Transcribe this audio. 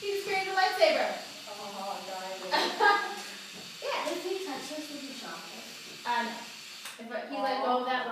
He just a lightsaber. Oh, I'm dying. yeah. Does he touch this with his chocolate? Uh, no. If he oh. let go of that